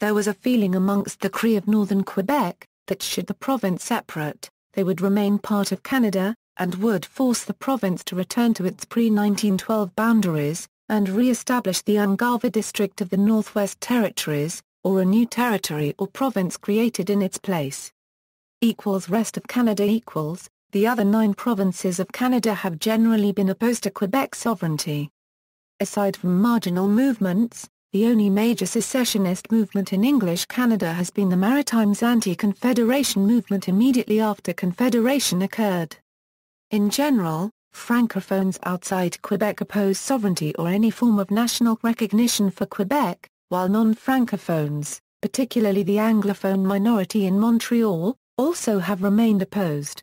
There was a feeling amongst the Cree of northern Quebec, that should the province separate, they would remain part of Canada, and would force the province to return to its pre-1912 boundaries, and re-establish the Ungava district of the Northwest Territories, or a new territory or province created in its place. Equals rest of Canada equals, the other nine provinces of Canada have generally been opposed to Quebec sovereignty. Aside from marginal movements, the only major secessionist movement in English Canada has been the Maritimes anti-Confederation movement immediately after Confederation occurred. In general, Francophones outside Quebec oppose sovereignty or any form of national recognition for Quebec, while non-Francophones, particularly the Anglophone minority in Montreal, also have remained opposed.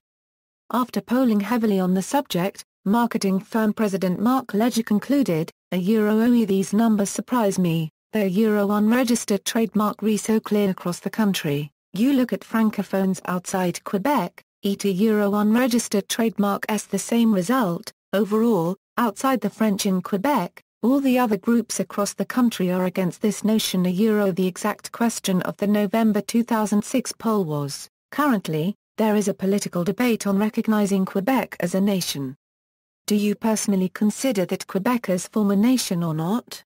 After polling heavily on the subject, marketing firm president Marc Leger concluded, a Euro OE these numbers surprise me, the Euro unregistered trademark re so clear across the country, you look at Francophones outside Quebec, ETA Euro unregistered trademark s the same result, overall, outside the French in Quebec, all the other groups across the country are against this notion. A euro the exact question of the November 2006 poll was, currently, there is a political debate on recognizing Quebec as a nation. Do you personally consider that Quebecers form a nation or not?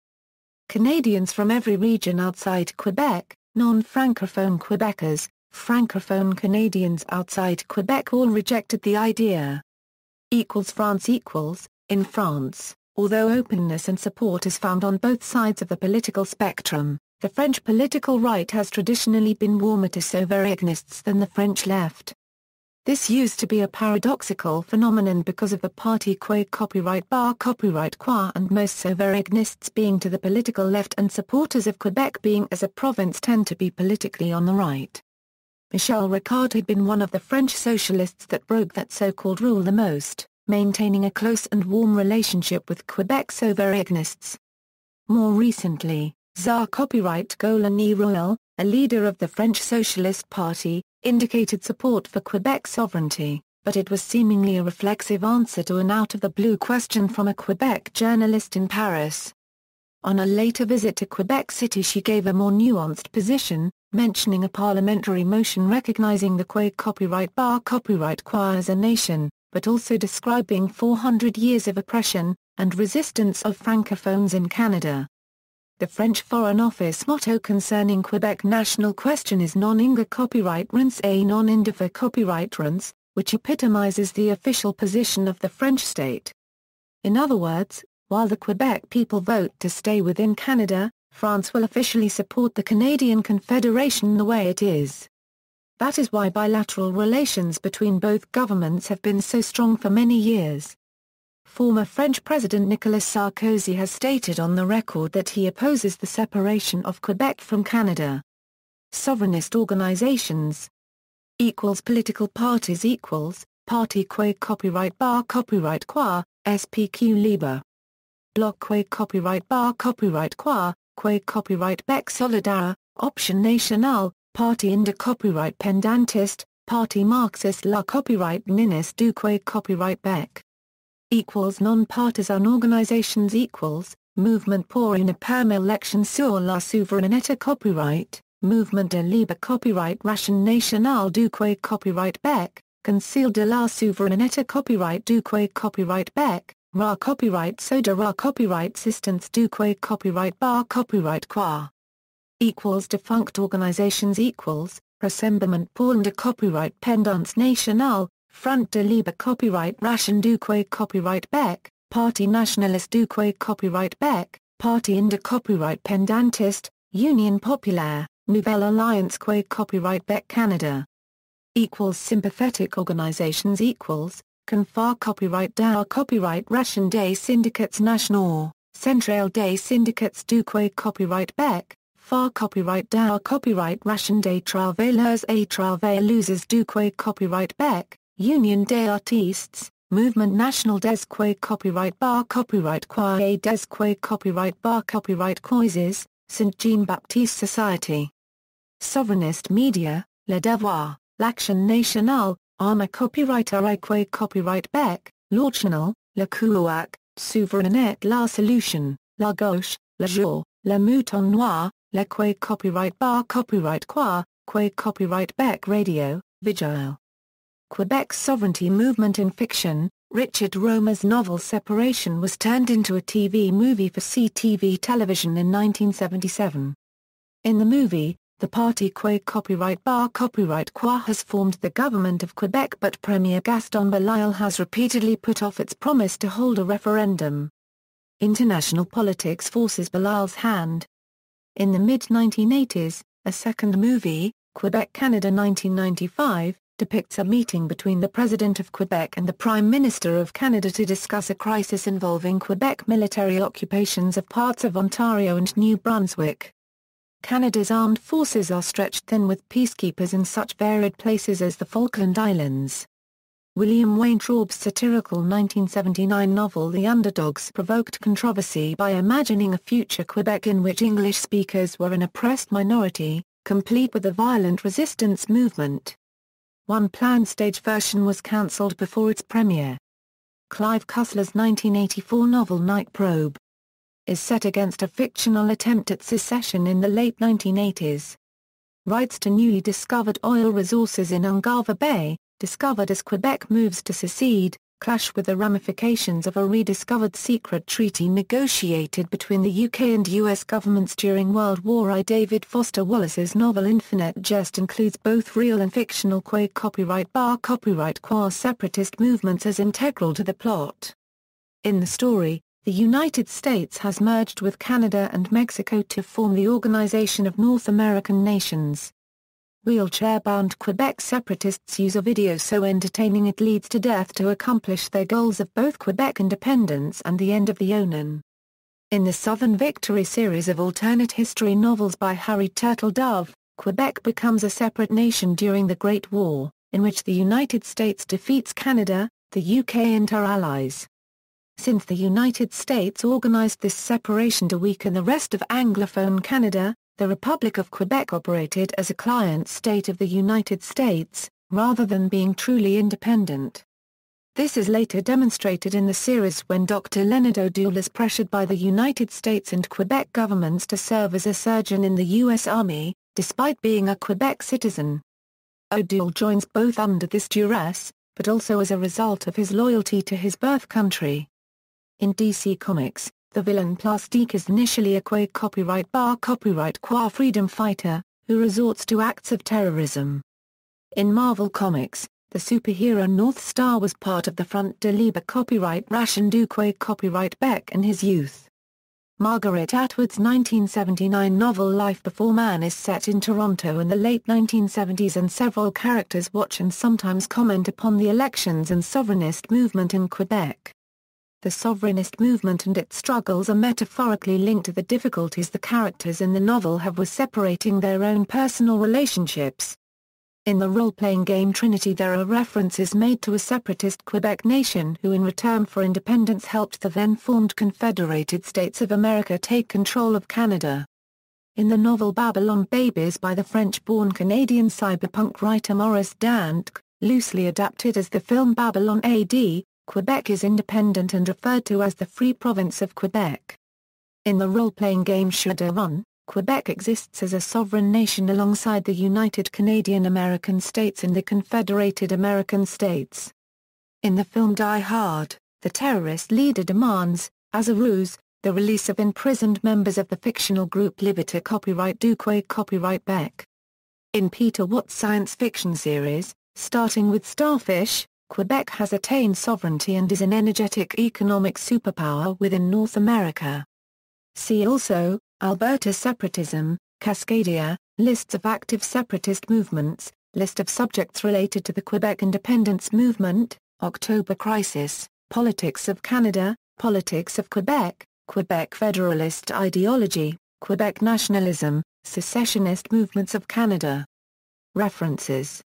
Canadians from every region outside Quebec, non-francophone Quebecers, francophone Canadians outside Quebec all rejected the idea. Equals France equals, in France, although openness and support is found on both sides of the political spectrum, the French political right has traditionally been warmer to souverainists than the French left. This used to be a paradoxical phenomenon because of the party Quai copyright bar copyright qua and most souverainists being to the political left and supporters of Quebec being as a province tend to be politically on the right. Michel Rocard had been one of the French socialists that broke that so-called rule the most, maintaining a close and warm relationship with Quebec souverainists. More recently, Tsar copyright Golany Royal, a leader of the French Socialist Party, indicated support for Quebec sovereignty, but it was seemingly a reflexive answer to an out-of-the-blue question from a Quebec journalist in Paris. On a later visit to Quebec City she gave a more nuanced position, mentioning a parliamentary motion recognizing the Quai copyright bar copyright qua as a nation, but also describing 400 years of oppression, and resistance of francophones in Canada. The French Foreign Office motto concerning Quebec national question is non inga copyright rents et non indifer copyright rents, which epitomizes the official position of the French state. In other words, while the Quebec people vote to stay within Canada, France will officially support the Canadian Confederation the way it is. That is why bilateral relations between both governments have been so strong for many years. Former French President Nicolas Sarkozy has stated on the record that he opposes the separation of Quebec from Canada. Sovereignist organizations equals political parties equals party Quai copyright bar copyright qua SPQ Libre Bloc Quai copyright bar copyright qua Quai copyright Bec Solidaire Option Nationale party Inde copyright pendantist party marxist la copyright Ninis du Quai copyright Bec equals non-partisan organizations equals, movement pour une perme election sur la souveraineté copyright, movement de libre copyright Ration nationale du quai copyright bec, Conseil de la souveraineté copyright du quai copyright bec, Ra copyright soda Ra copyright assistance du quai copyright bar copyright qua. Equals defunct organizations equals, Rassemblement pour de copyright pendance nationale, Front de Libre Copyright Ration du Quai Copyright Beck, Parti Nationaliste du Quai Copyright Beck, Parti Inde Copyright Pendantiste, Union Populaire, Nouvelle Alliance Quai Copyright Beck Canada. Equals sympathetic organizations equals, Confar Copyright DAO Copyright Ration des Syndicats Nationaux, Centrale des Syndicats du Quai Copyright Beck, Far Copyright DAO Copyright Ration des Travailleurs et Travailleuses du Quai Copyright Bec, Union des Artistes, Movement National des Quai Copyright Bar Copyright Qua et des Quai Copyright Bar Copyright Causes, St. Jean-Baptiste Society. Sovereignist Media, Le Devoir, L'Action Nationale, Arma Copyright RI Quai Copyright Bec, L'Original, Le Couac, Souverainette La Solution, La Gauche, Le Jour, Le Mouton Noir, Le Quai Copyright Bar Copyright Qua, Quai Copyright Bec Radio, Vigile. Quebec's sovereignty movement in fiction, Richard Rohmer's novel Separation was turned into a TV movie for CTV television in 1977. In the movie, the parti Quai Copyright Bar Copyright Qua has formed the government of Quebec but Premier Gaston Belail has repeatedly put off its promise to hold a referendum. International politics forces Belail's hand. In the mid-1980s, a second movie, Quebec Canada 1995, depicts a meeting between the President of Quebec and the Prime Minister of Canada to discuss a crisis involving Quebec military occupations of parts of Ontario and New Brunswick. Canada's armed forces are stretched thin with peacekeepers in such varied places as the Falkland Islands. William Weintraub's satirical 1979 novel The Underdogs provoked controversy by imagining a future Quebec in which English speakers were an oppressed minority, complete with a violent resistance movement. One planned stage version was cancelled before its premiere. Clive Cussler's 1984 novel Night Probe is set against a fictional attempt at secession in the late 1980s. Rights to newly discovered oil resources in Ungava Bay, discovered as Quebec moves to secede, clash with the ramifications of a rediscovered secret treaty negotiated between the UK and US governments during World War I. David Foster Wallace's novel Infinite Jest includes both real and fictional Quai copyright bar copyright qua separatist movements as integral to the plot. In the story, the United States has merged with Canada and Mexico to form the Organization of North American Nations. Wheelchair-bound Quebec separatists use a video so entertaining it leads to death to accomplish their goals of both Quebec independence and the end of the ONAN. In the Southern Victory series of alternate history novels by Harry Turtledove, Quebec becomes a separate nation during the Great War, in which the United States defeats Canada, the UK and her allies. Since the United States organized this separation to weaken the rest of Anglophone Canada, the Republic of Quebec operated as a client state of the United States, rather than being truly independent. This is later demonstrated in the series when Dr. Leonard O'Doul is pressured by the United States and Quebec governments to serve as a surgeon in the U.S. Army, despite being a Quebec citizen. O'Doul joins both under this duress, but also as a result of his loyalty to his birth country. In DC Comics, the villain Plastique is initially a Quai copyright bar copyright qua freedom fighter, who resorts to acts of terrorism. In Marvel Comics, the superhero North Star was part of the Front de Libre copyright Ration du Quai copyright Beck in his youth. Margaret Atwood's 1979 novel Life Before Man is set in Toronto in the late 1970s and several characters watch and sometimes comment upon the elections and sovereignist movement in Quebec. The sovereignist movement and its struggles are metaphorically linked to the difficulties the characters in the novel have with separating their own personal relationships. In the role-playing game Trinity there are references made to a separatist Quebec nation who in return for independence helped the then-formed Confederated States of America take control of Canada. In the novel Babylon Babies by the French-born Canadian cyberpunk writer Maurice Dantec, loosely adapted as the film Babylon AD, Quebec is independent and referred to as the Free Province of Quebec. In the role-playing game Shadowrun, Quebec exists as a sovereign nation alongside the United Canadian American States and the Confederated American States. In the film Die Hard, the terrorist leader demands, as a ruse, the release of imprisoned members of the fictional group Liberté Copyright Duque Copyright Beck. In Peter Watts' science fiction series, starting with Starfish, Quebec has attained sovereignty and is an energetic economic superpower within North America. See also, Alberta separatism, Cascadia, lists of active separatist movements, list of subjects related to the Quebec independence movement, October Crisis, Politics of Canada, Politics of Quebec, Quebec Federalist ideology, Quebec nationalism, Secessionist movements of Canada. References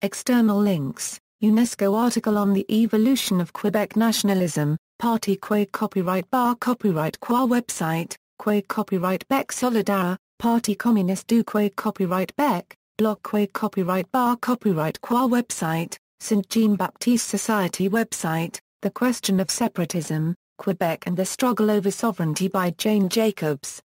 External links UNESCO article on the evolution of Quebec nationalism, Parti Quai Copyright Bar Copyright Qua website, Quai Copyright Bec Solidara, Parti Communiste du Quai Copyright Bec, Bloc Quai Copyright Bar Copyright Qua website, St. Jean-Baptiste Society website, The Question of Separatism, Quebec and the Struggle over Sovereignty by Jane Jacobs.